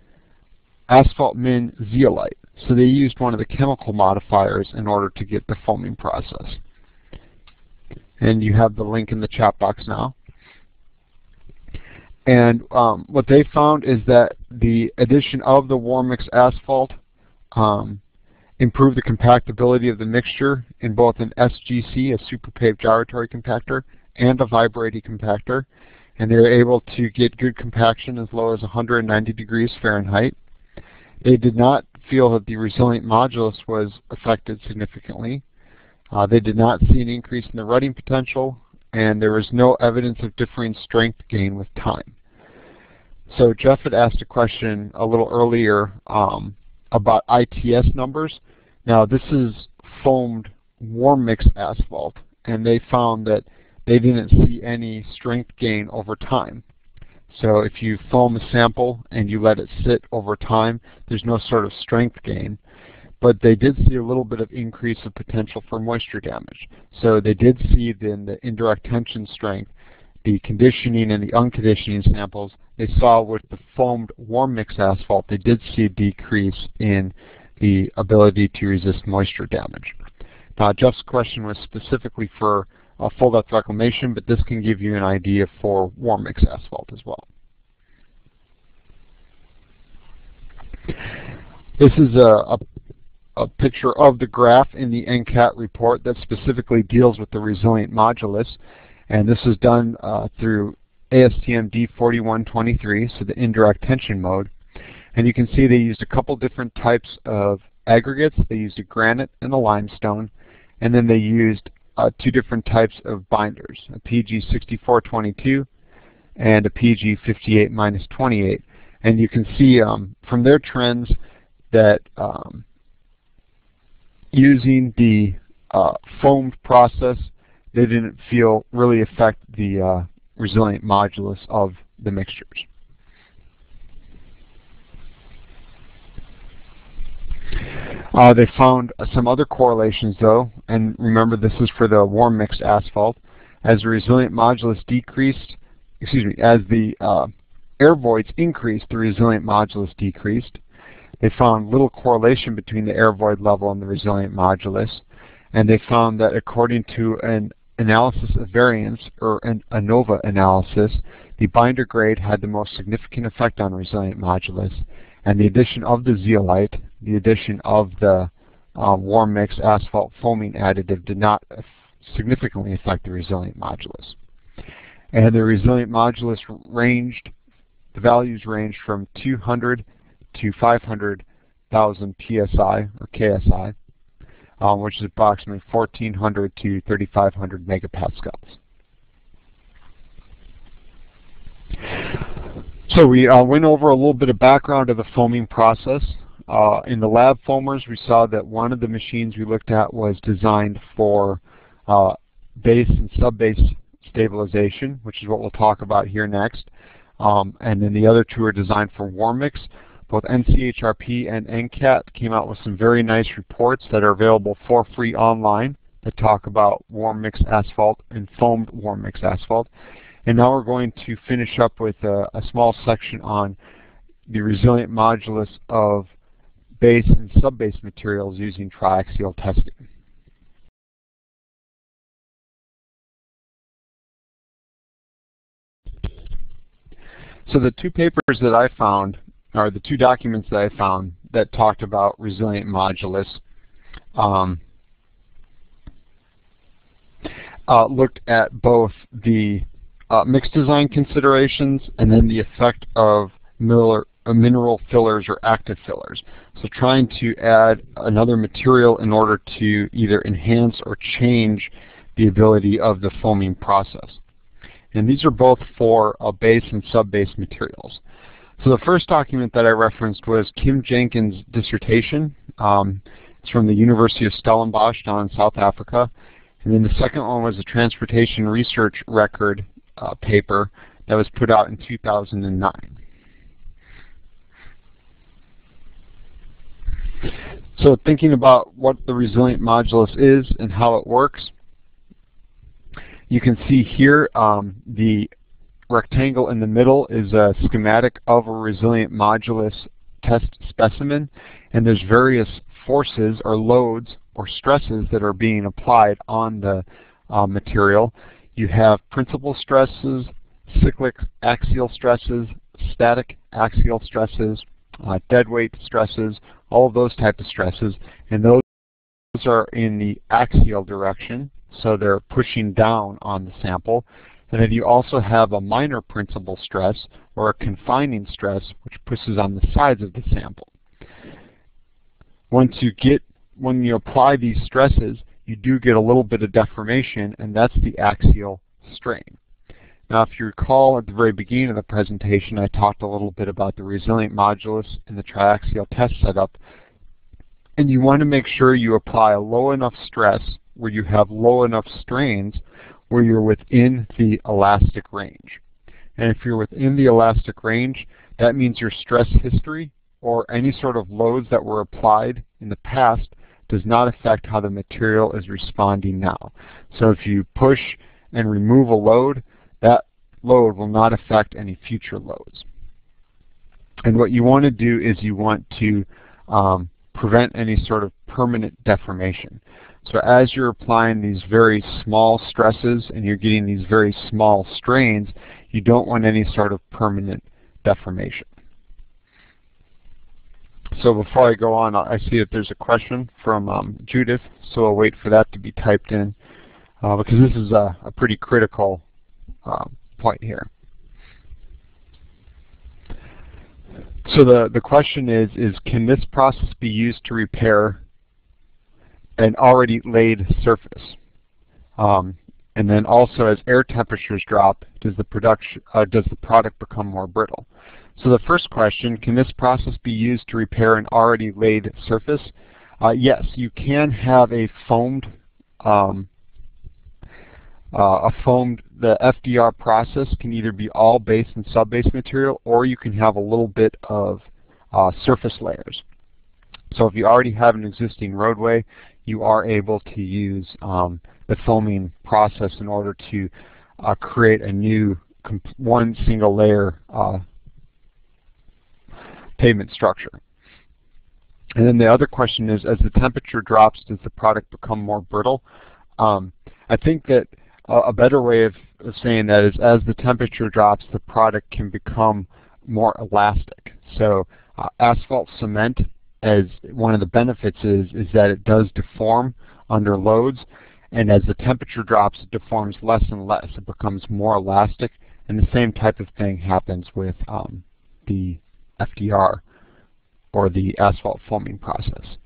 Aspha-min zeolite. So they used one of the chemical modifiers in order to get the foaming process. And you have the link in the chat box now. And um, what they found is that the addition of the warm mix asphalt um, improved the compactability of the mixture in both an SGC, a Superpave gyratory compactor, and a vibratory compactor. And they were able to get good compaction as low as 190 degrees Fahrenheit. They did not feel that the resilient modulus was affected significantly. Uh, they did not see an increase in the rutting potential, and there was no evidence of differing strength gain with time. So Jeff had asked a question a little earlier um, about ITS numbers. Now this is foamed warm mix asphalt, and they found that they didn't see any strength gain over time. So if you foam a sample and you let it sit over time, there's no sort of strength gain. But they did see a little bit of increase of potential for moisture damage. So they did see then the indirect tension strength, the conditioning and the unconditioning samples, they saw with the foamed warm mix asphalt, they did see a decrease in the ability to resist moisture damage. Now Jeff's question was specifically for uh, full depth reclamation, but this can give you an idea for warm mix asphalt as well. This is a, a, a, picture of the graph in the NCAT report that specifically deals with the resilient modulus. And this is done uh, through ASTM D4123, so the indirect tension mode. And you can see they used a couple different types of aggregates. They used a granite and a limestone. And then they used uh, two different types of binders, a PG6422 and a PG58-28. And you can see um, from their trends that um, using the uh, foamed process, they didn't feel really affect the uh, resilient modulus of the mixtures. Uh, they found some other correlations though, and remember this is for the warm mixed asphalt. As the resilient modulus decreased, excuse me, as the uh, air voids increased, the resilient modulus decreased. They found little correlation between the air void level and the resilient modulus, and they found that according to an analysis of variance, or an ANOVA analysis, the binder grade had the most significant effect on resilient modulus, and the addition of the zeolite, the addition of the uh, warm mix asphalt foaming additive did not significantly affect the resilient modulus. And the resilient modulus ranged, the values ranged from 200 to 500,000 psi or ksi, um, which is approximately 1400 to 3500 megapascals. So we uh, went over a little bit of background of the foaming process. Uh, in the lab foamers, we saw that one of the machines we looked at was designed for uh, base and sub-base stabilization, which is what we'll talk about here next. Um, and then the other two are designed for warm mix. Both NCHRP and NCAT came out with some very nice reports that are available for free online that talk about warm mix asphalt and foamed warm mix asphalt. And now we're going to finish up with a, a small section on the resilient modulus of base and sub-base materials using triaxial testing. So the two papers that I found, or the two documents that I found that talked about resilient modulus, um, uh, looked at both the mixed design considerations, and then the effect of Miller, uh, mineral fillers or active fillers. So trying to add another material in order to either enhance or change the ability of the foaming process. And these are both for uh, base and sub-base materials. So the first document that I referenced was Kim Jenkins' dissertation. Um, it's from the University of Stellenbosch down in South Africa. And then the second one was a transportation research record uh, paper that was put out in 2009. So thinking about what the resilient modulus is and how it works, you can see here um, the rectangle in the middle is a schematic of a resilient modulus test specimen and there's various forces or loads or stresses that are being applied on the uh, material. You have principal stresses, cyclic axial stresses, static axial stresses, uh, dead weight stresses, all of those type of stresses, and those are in the axial direction, so they're pushing down on the sample. And then you also have a minor principal stress, or a confining stress, which pushes on the sides of the sample. Once you get, when you apply these stresses, you do get a little bit of deformation, and that's the axial strain. Now, if you recall at the very beginning of the presentation, I talked a little bit about the resilient modulus and the triaxial test setup. And you want to make sure you apply a low enough stress where you have low enough strains where you're within the elastic range. And if you're within the elastic range, that means your stress history or any sort of loads that were applied in the past does not affect how the material is responding now. So if you push and remove a load, that load will not affect any future loads. And what you want to do is you want to um, prevent any sort of permanent deformation. So as you're applying these very small stresses and you're getting these very small strains, you don't want any sort of permanent deformation. So before I go on, I see that there's a question from um, Judith, so I'll wait for that to be typed in uh, because this is a, a pretty critical uh, point here. So the, the question is, is can this process be used to repair an already laid surface? Um, and then also as air temperatures drop, does the, production, uh, does the product become more brittle? So the first question, can this process be used to repair an already laid surface? Uh, yes, you can have a foamed um, uh, a foamed, the FDR process can either be all base and sub-base material or you can have a little bit of uh, surface layers. So if you already have an existing roadway, you are able to use um, the foaming process in order to uh, create a new one single layer uh, pavement structure. And then the other question is, as the temperature drops, does the product become more brittle? Um, I think that a better way of, of saying that is as the temperature drops, the product can become more elastic. So uh, asphalt cement, as one of the benefits is, is that it does deform under loads, and as the temperature drops, it deforms less and less. It becomes more elastic, and the same type of thing happens with um, the FDR, or the asphalt foaming process.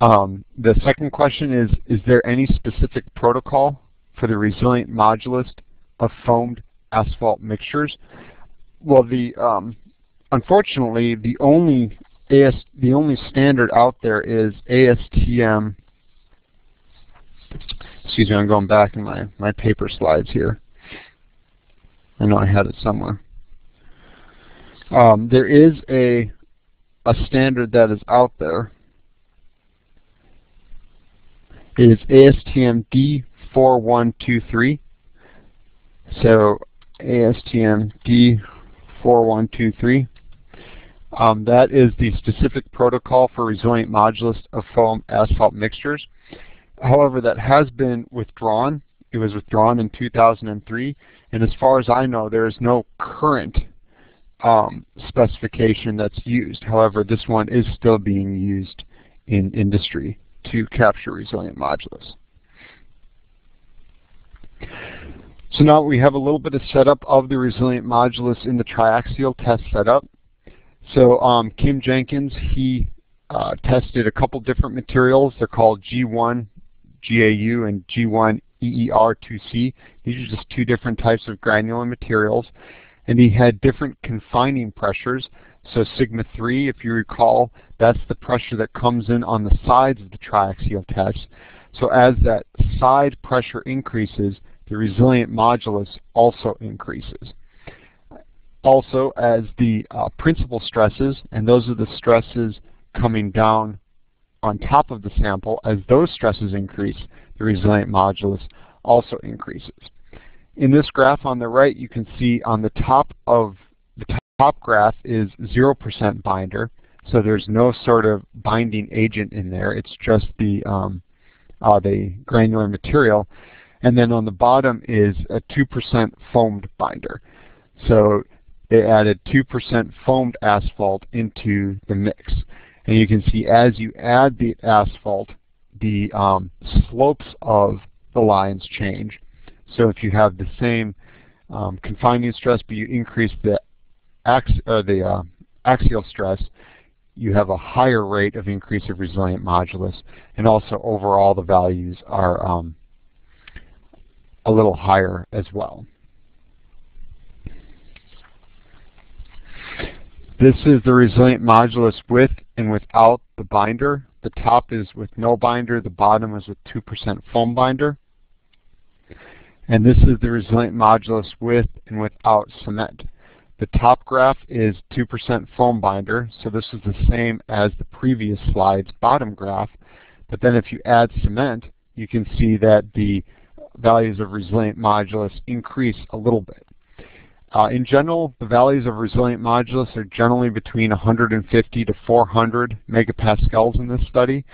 Um, the second question is, is there any specific protocol for the resilient modulus of foamed asphalt mixtures? Well, the um, unfortunately, the only AS, the only standard out there is ASTM. Excuse me, I'm going back in my my paper slides here. I know I had it somewhere. Um, there is a a standard that is out there. It is ASTM D4123. So ASTM D4123. Um, that is the specific protocol for resilient modulus of foam asphalt mixtures. However, that has been withdrawn. It was withdrawn in 2003, and as far as I know, there is no current um, specification that's used. However, this one is still being used in industry to capture resilient modulus. So now we have a little bit of setup of the resilient modulus in the triaxial test setup. So um, Kim Jenkins, he uh, tested a couple different materials. They're called G1 GAU and G1 EER2C. These are just two different types of granular materials. And he had different confining pressures. So sigma 3, if you recall, that's the pressure that comes in on the sides of the triaxial test. So as that side pressure increases, the resilient modulus also increases. Also, as the uh, principal stresses, and those are the stresses coming down on top of the sample, as those stresses increase, the resilient modulus also increases. In this graph on the right, you can see on the top of the top graph is 0% binder, so there's no sort of binding agent in there. It's just the, um, uh, the granular material. And then on the bottom is a 2% foamed binder. So they added 2% foamed asphalt into the mix. And you can see as you add the asphalt, the um, slopes of the lines change. So if you have the same um, confining stress, but you increase the, ax or the uh, axial stress, you have a higher rate of increase of resilient modulus, and also overall the values are um, a little higher as well. This is the resilient modulus with and without the binder. The top is with no binder, the bottom is with 2% foam binder. And this is the resilient modulus with and without cement. The top graph is 2% foam binder, so this is the same as the previous slide's bottom graph. But then if you add cement, you can see that the values of resilient modulus increase a little bit. Uh, in general, the values of resilient modulus are generally between 150 to 400 megapascals in this study,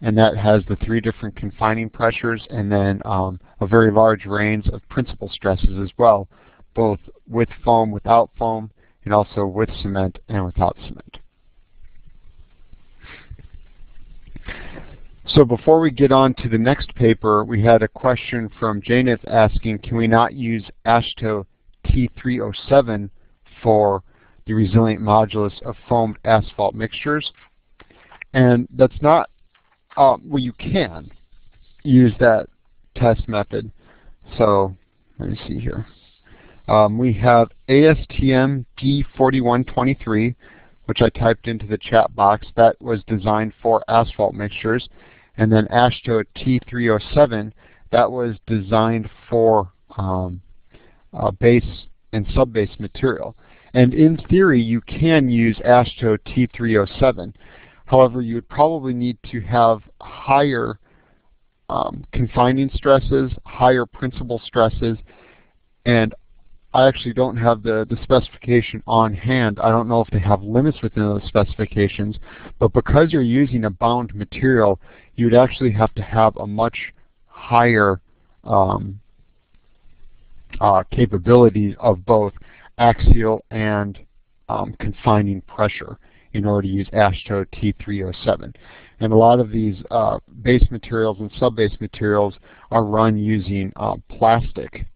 and that has the three different confining pressures and then um, a very large range of principal stresses as well both with foam, without foam, and also with cement and without cement. So before we get on to the next paper, we had a question from Janeth asking, can we not use AASHTO T307 for the resilient modulus of foamed asphalt mixtures? And that's not, uh, well you can use that test method. So let me see here. Um, we have ASTM D4123, which I typed into the chat box. That was designed for asphalt mixtures. And then AASHTO T307, that was designed for um, base and subbase material. And in theory, you can use AASHTO T307. However, you would probably need to have higher um, confining stresses, higher principal stresses, and I actually don't have the, the specification on hand. I don't know if they have limits within those specifications, but because you're using a bound material, you'd actually have to have a much higher um, uh, capabilities of both axial and um, confining pressure in order to use AASHTO T307. And a lot of these uh, base materials and sub-base materials are run using uh, plastic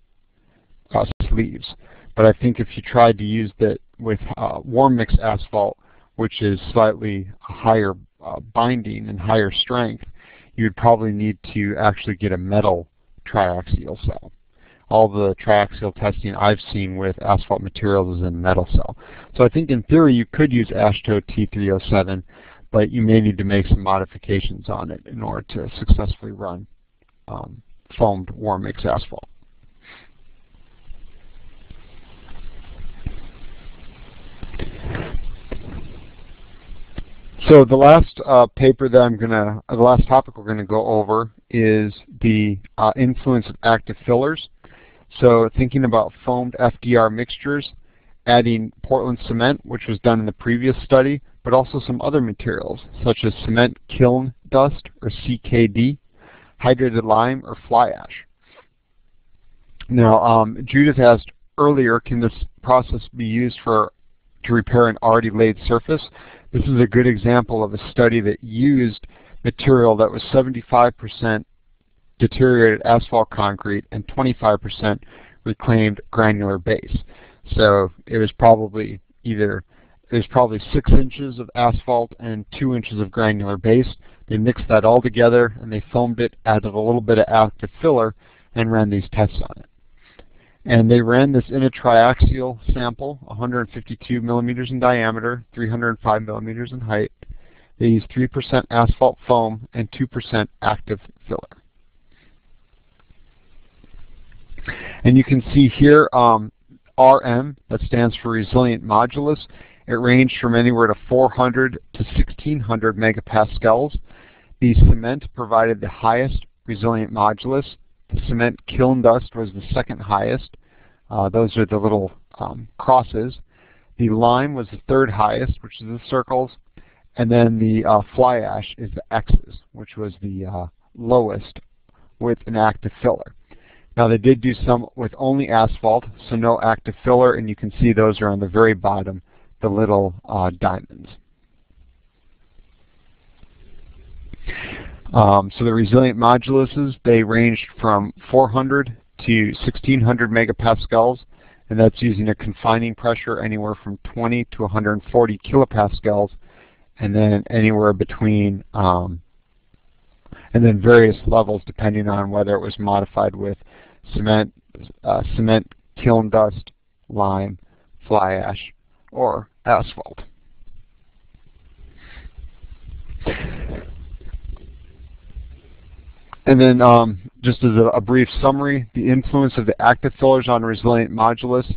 uh, sleeves. But I think if you tried to use that with uh, warm mix asphalt, which is slightly higher uh, binding and higher strength, you'd probably need to actually get a metal triaxial cell. All the triaxial testing I've seen with asphalt materials is in metal cell. So I think in theory you could use AASHTO T307, but you may need to make some modifications on it in order to successfully run um, foamed warm mix asphalt. So the last uh, paper that I'm going to, uh, the last topic we're going to go over is the uh, influence of active fillers. So thinking about foamed FDR mixtures, adding Portland cement, which was done in the previous study, but also some other materials, such as cement kiln dust, or CKD, hydrated lime, or fly ash. Now, um, Judith asked earlier, can this process be used for to repair an already laid surface? This is a good example of a study that used material that was 75% deteriorated asphalt concrete and 25% reclaimed granular base. So it was probably either there's probably six inches of asphalt and two inches of granular base. They mixed that all together and they foamed it, added a little bit of active filler, and ran these tests on it. And they ran this in a triaxial sample, 152 millimeters in diameter, 305 millimeters in height. They used 3% asphalt foam and 2% active filler. And you can see here um, RM, that stands for resilient modulus. It ranged from anywhere to 400 to 1600 megapascals. The cement provided the highest resilient modulus, the cement kiln dust was the second highest. Uh, those are the little um, crosses. The lime was the third highest, which is the circles. And then the uh, fly ash is the X's, which was the uh, lowest with an active filler. Now they did do some with only asphalt, so no active filler, and you can see those are on the very bottom, the little uh, diamonds. Um, so the resilient moduluses, they ranged from 400 to 1600 megapascals, and that's using a confining pressure anywhere from 20 to 140 kilopascals, and then anywhere between, um, and then various levels depending on whether it was modified with cement, uh, cement, kiln dust, lime, fly ash, or asphalt. And then um, just as a, a, brief summary, the influence of the active fillers on resilient modulus.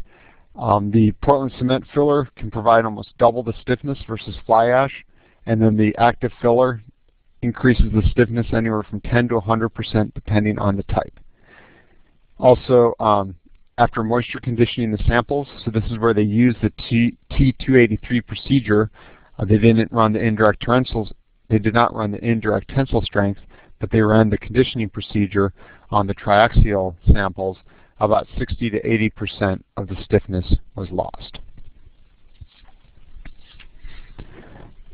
Um, the Portland cement filler can provide almost double the stiffness versus fly ash. And then the active filler increases the stiffness anywhere from 10 to 100% depending on the type. Also, um, after moisture conditioning the samples, so this is where they use the T T283 procedure, uh, they didn't run the indirect tensile, they did not run the indirect tensile strength, but they ran the conditioning procedure on the triaxial samples, about 60 to 80% of the stiffness was lost.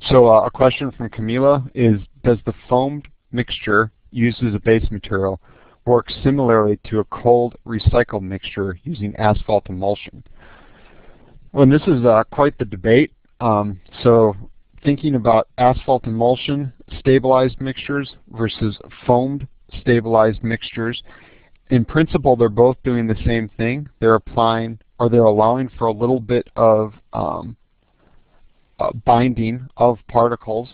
So uh, a question from Camila is, does the foamed mixture used as a base material work similarly to a cold recycled mixture using asphalt emulsion? Well, and this is uh, quite the debate. Um, so thinking about asphalt emulsion stabilized mixtures versus foamed stabilized mixtures, in principle they're both doing the same thing. They're applying or they're allowing for a little bit of um, uh, binding of particles,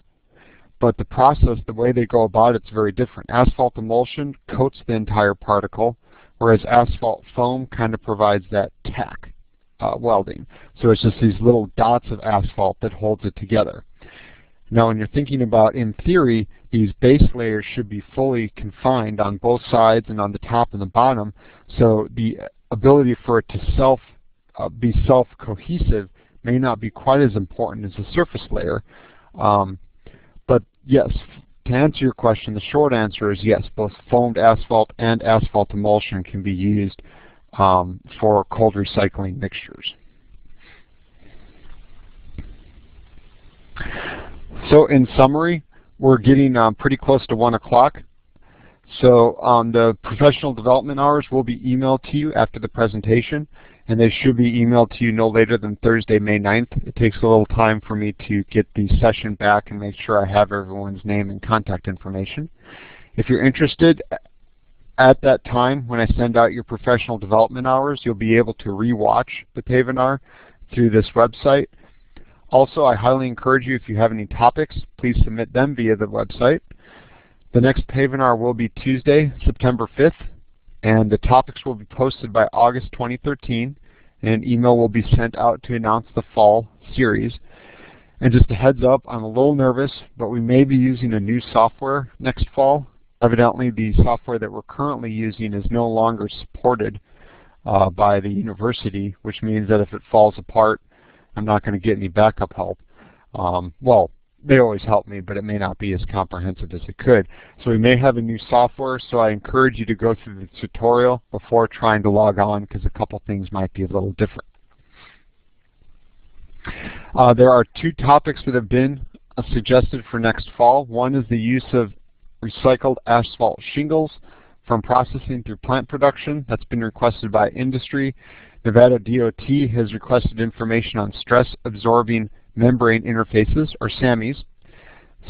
but the process, the way they go about it is very different. Asphalt emulsion coats the entire particle, whereas asphalt foam kind of provides that tack uh, welding. So it's just these little dots of asphalt that holds it together. Now when you're thinking about, in theory, these base layers should be fully confined on both sides and on the top and the bottom, so the ability for it to self uh, be self-cohesive may not be quite as important as the surface layer. Um, yes, to answer your question, the short answer is yes, both foamed asphalt and asphalt emulsion can be used um, for cold recycling mixtures. So in summary, we're getting um, pretty close to 1 o'clock. So um, the professional development hours will be emailed to you after the presentation, and they should be emailed to you no later than Thursday, May 9th. It takes a little time for me to get the session back and make sure I have everyone's name and contact information. If you're interested, at that time, when I send out your professional development hours, you'll be able to rewatch the Pavinar through this website. Also, I highly encourage you, if you have any topics, please submit them via the website. The next Pavinar will be Tuesday, September 5th, and the topics will be posted by August 2013, and an email will be sent out to announce the fall series. And just a heads up, I'm a little nervous, but we may be using a new software next fall. Evidently, the software that we're currently using is no longer supported uh, by the university, which means that if it falls apart, I'm not going to get any backup help. Um, well, they always help me, but it may not be as comprehensive as it could. So we may have a new software, so I encourage you to go through the tutorial before trying to log on because a couple things might be a little different. Uh, there are two topics that have been uh, suggested for next fall. One is the use of recycled asphalt shingles from processing through plant production. That's been requested by industry. Nevada DOT has requested information on stress-absorbing membrane interfaces, or SAMIs.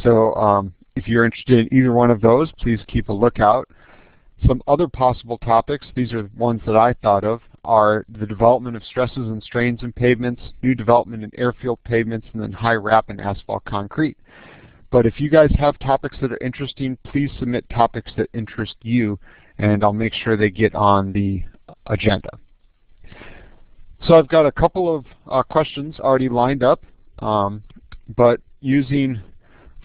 So um, if you're interested in either one of those, please keep a lookout. Some other possible topics, these are the ones that I thought of, are the development of stresses and strains in pavements, new development in airfield pavements, and then high RAP and asphalt concrete. But if you guys have topics that are interesting, please submit topics that interest you, and I'll make sure they get on the agenda. So I've got a couple of uh, questions already lined up, um, but using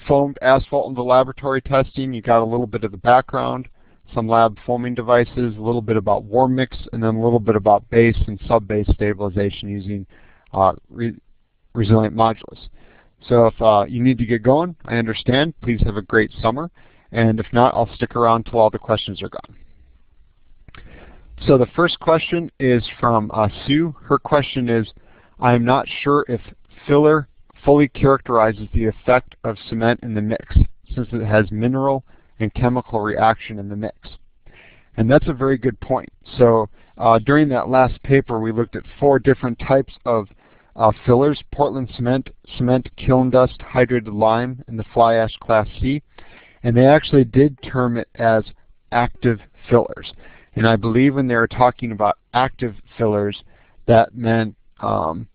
foamed asphalt in the laboratory testing, you got a little bit of the background, some lab foaming devices, a little bit about warm mix, and then a little bit about base and sub-base stabilization using uh, re resilient modulus. So if uh, you need to get going, I understand. Please have a great summer. And if not, I'll stick around till all the questions are gone. So the first question is from uh, Sue. Her question is, I am not sure if filler fully characterizes the effect of cement in the mix, since it has mineral and chemical reaction in the mix. And that's a very good point. So uh, during that last paper, we looked at four different types of uh, fillers, Portland cement, cement kiln dust, hydrated lime, and the fly ash class C. And they actually did term it as active fillers. And I believe when they were talking about active fillers, that meant um,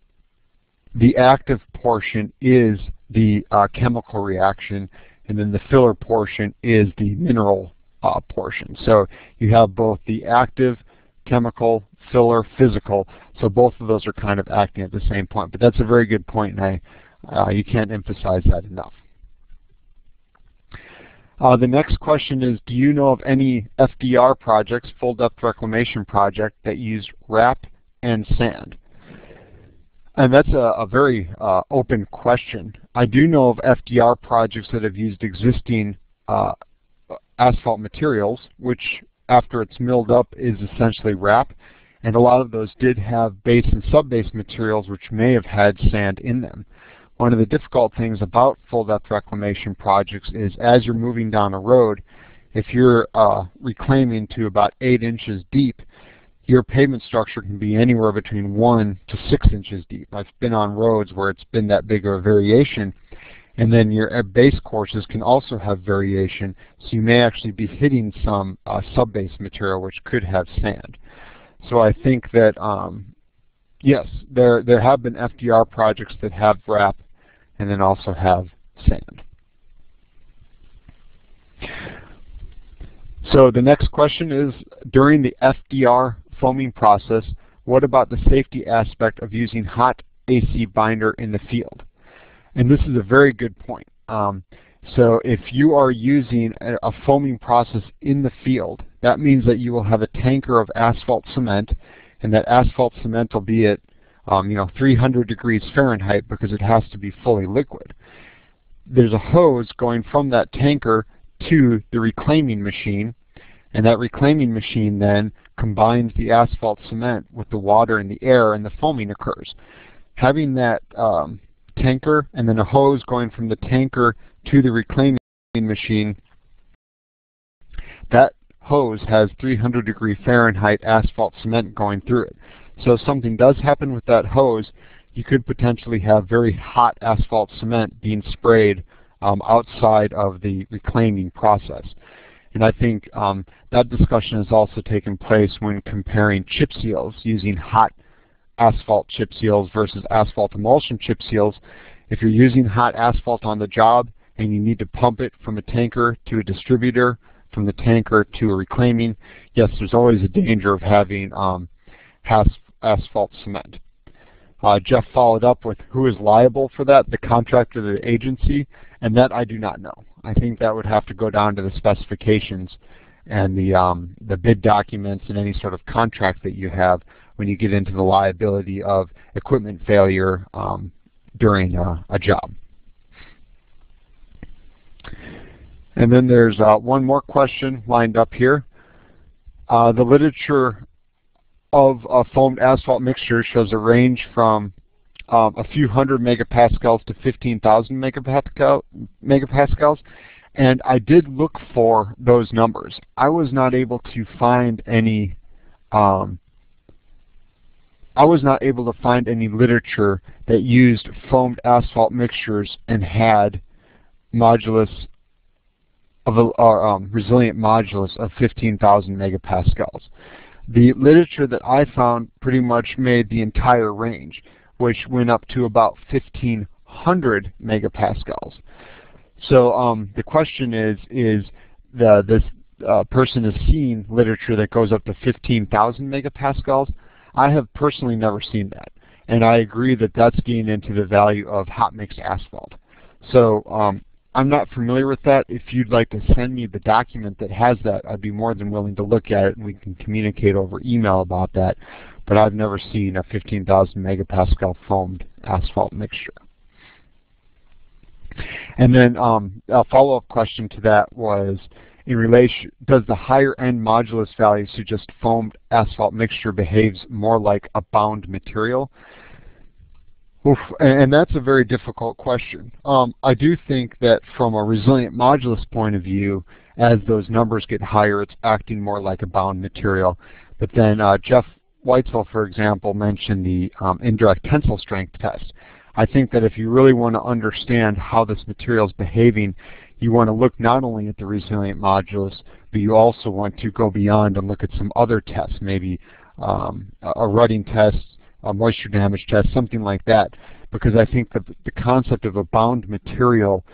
the active portion is the uh, chemical reaction, and then the filler portion is the mineral uh, portion. So you have both the active, chemical, filler, physical. So both of those are kind of acting at the same point. But that's a very good point, and I, uh, you can't emphasize that enough. Uh, the next question is, do you know of any FDR projects, full depth reclamation project, that use RAP and sand? And that's a, a very uh, open question. I do know of FDR projects that have used existing uh, asphalt materials, which after it's milled up is essentially RAP. And a lot of those did have base and sub-base materials which may have had sand in them. One of the difficult things about full depth reclamation projects is as you're moving down a road, if you're uh, reclaiming to about 8 inches deep, your pavement structure can be anywhere between 1 to 6 inches deep. I've been on roads where it's been that big of a variation. And then your base courses can also have variation, so you may actually be hitting some uh, sub-base material which could have sand. So I think that, um, yes, there, there have been FDR projects that have RAP and then also have sand. So the next question is, during the FDR foaming process, what about the safety aspect of using hot AC binder in the field? And this is a very good point. Um, so if you are using a, a, foaming process in the field, that means that you will have a tanker of asphalt cement, and that asphalt cement will be at um, you know 300 degrees Fahrenheit because it has to be fully liquid. There's a hose going from that tanker to the reclaiming machine, and that reclaiming machine then combines the asphalt cement with the water and the air and the foaming occurs. Having that um, tanker and then a hose going from the tanker to the reclaiming machine, that hose has 300 degree Fahrenheit asphalt cement going through it. So if something does happen with that hose, you could potentially have very hot asphalt cement being sprayed um, outside of the reclaiming process. And I think um, that discussion has also taken place when comparing chip seals using hot asphalt chip seals versus asphalt emulsion chip seals. If you're using hot asphalt on the job and you need to pump it from a tanker to a distributor, from the tanker to a reclaiming, yes, there's always a danger of having um, asphalt cement. Uh, Jeff followed up with who is liable for that, the contractor or the agency, and that I do not know. I think that would have to go down to the specifications and the, um, the bid documents and any sort of contract that you have when you get into the liability of equipment failure um, during uh, a job. And then there's uh, one more question lined up here. Uh, the literature of a foamed asphalt mixture shows a range from um, a few hundred megapascals to 15,000 megapascal, megapascals. And I did look for those numbers. I was not able to find any um, I was not able to find any literature that used foamed asphalt mixtures and had modulus of a, or, um, resilient modulus of 15,000 megapascals. The literature that I found pretty much made the entire range which went up to about 1500 megapascals. So um, the question is, is the, this uh, person has seen literature that goes up to 15,000 megapascals. I have personally never seen that. And I agree that that's getting into the value of hot mix asphalt. So um, I'm not familiar with that. If you'd like to send me the document that has that, I'd be more than willing to look at it and we can communicate over email about that but I've never seen a 15,000 megapascal foamed asphalt mixture. And then um, a follow-up question to that was, in relation, does the higher end modulus value suggest foamed asphalt mixture behaves more like a bound material? Oof, and that's a very difficult question. Um, I do think that from a resilient modulus point of view, as those numbers get higher, it's acting more like a bound material. But then uh, Jeff Weitzel, for example, mentioned the um, indirect tensile strength test. I think that if you really want to understand how this material is behaving, you want to look not only at the resilient modulus, but you also want to go beyond and look at some other tests, maybe um, a rutting test, a moisture damage test, something like that, because I think that the concept of a bound material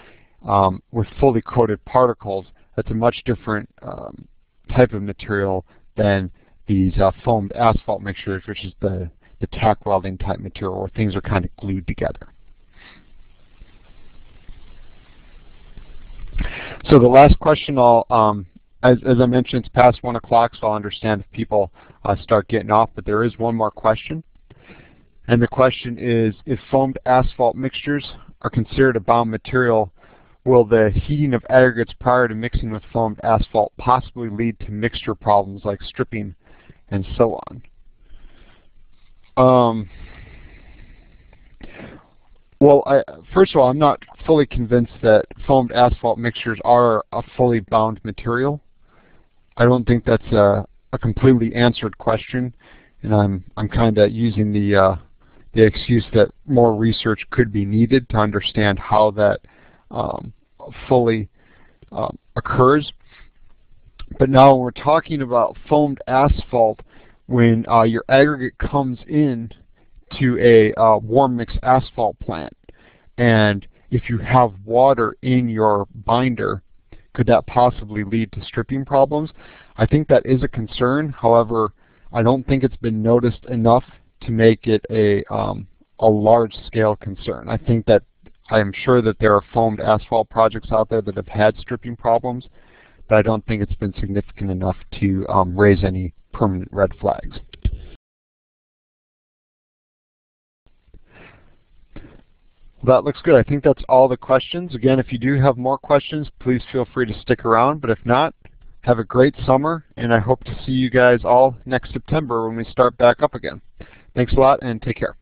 um, with fully coated particles, that's a much different um, type of material than these uh, foamed asphalt mixtures, which is the, the tack welding type material where things are kind of glued together. So the last question I'll, um, as, as I mentioned, it's past 1 o'clock, so I'll understand if people uh, start getting off, but there is one more question. And the question is, if foamed asphalt mixtures are considered a bound material, will the heating of aggregates prior to mixing with foamed asphalt possibly lead to mixture problems like stripping and so on? Um, well, I, first of all, I'm not fully convinced that foamed asphalt mixtures are a fully bound material. I don't think that's a, a completely answered question, and I'm I'm kind of using the uh, the excuse that more research could be needed to understand how that um, fully um, occurs. But now we're talking about foamed asphalt, when uh, your aggregate comes in to a uh, warm mix asphalt plant, and if you have water in your binder, could that possibly lead to stripping problems? I think that is a concern. However, I don't think it's been noticed enough to make it a, um, a large-scale concern. I think that I am sure that there are foamed asphalt projects out there that have had stripping problems, but I don't think it's been significant enough to um, raise any permanent red flags. That looks good. I think that's all the questions. Again, if you do have more questions, please feel free to stick around. But if not, have a great summer, and I hope to see you guys all next September when we start back up again. Thanks a lot, and take care.